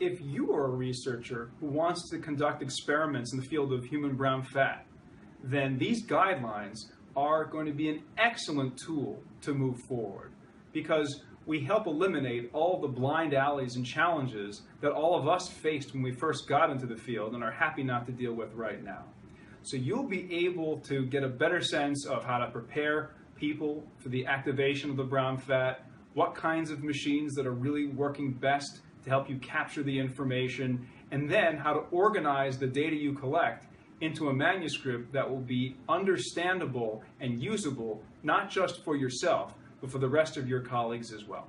if you are a researcher who wants to conduct experiments in the field of human brown fat, then these guidelines are going to be an excellent tool to move forward because we help eliminate all the blind alleys and challenges that all of us faced when we first got into the field and are happy not to deal with right now. So you'll be able to get a better sense of how to prepare people for the activation of the brown fat, what kinds of machines that are really working best to help you capture the information, and then how to organize the data you collect into a manuscript that will be understandable and usable, not just for yourself, but for the rest of your colleagues as well.